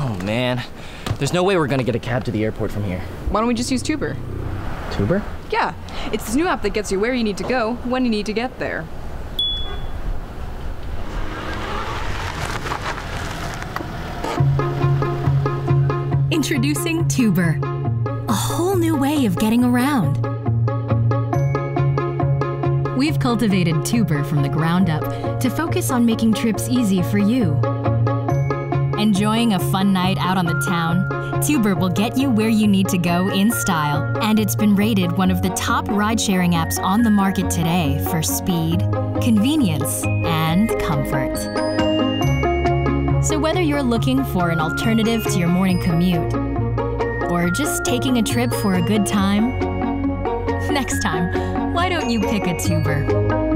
Oh man, there's no way we're gonna get a cab to the airport from here. Why don't we just use Tuber? Tuber? Yeah, it's this new app that gets you where you need to go when you need to get there. Introducing Tuber, a whole new way of getting around. We've cultivated Tuber from the ground up to focus on making trips easy for you. Enjoying a fun night out on the town? Tuber will get you where you need to go in style, and it's been rated one of the top ride sharing apps on the market today for speed, convenience, and comfort. So, whether you're looking for an alternative to your morning commute, or just taking a trip for a good time, next time, why don't you pick a tuber?